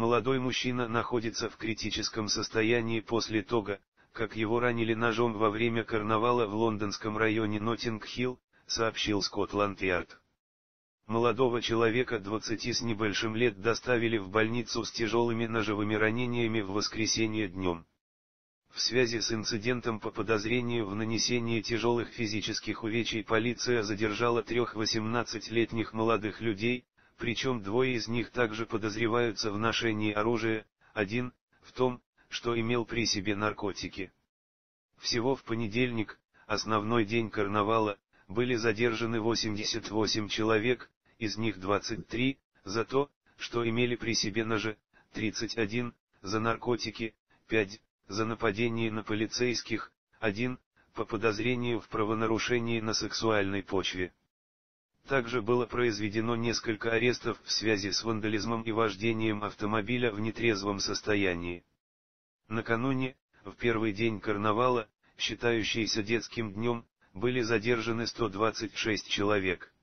Молодой мужчина находится в критическом состоянии после того, как его ранили ножом во время карнавала в лондонском районе Ноттинг-Хилл, сообщил Скотланд-Ярд. Молодого человека 20 с небольшим лет доставили в больницу с тяжелыми ножевыми ранениями в воскресенье днем. В связи с инцидентом по подозрению в нанесении тяжелых физических увечий полиция задержала трех 18-летних молодых людей, причем двое из них также подозреваются в ношении оружия, один, в том, что имел при себе наркотики. Всего в понедельник, основной день карнавала, были задержаны 88 человек, из них 23, за то, что имели при себе ножи, 31, за наркотики, 5, за нападение на полицейских, 1, по подозрению в правонарушении на сексуальной почве. Также было произведено несколько арестов в связи с вандализмом и вождением автомобиля в нетрезвом состоянии. Накануне, в первый день карнавала, считающийся детским днем, были задержаны 126 человек.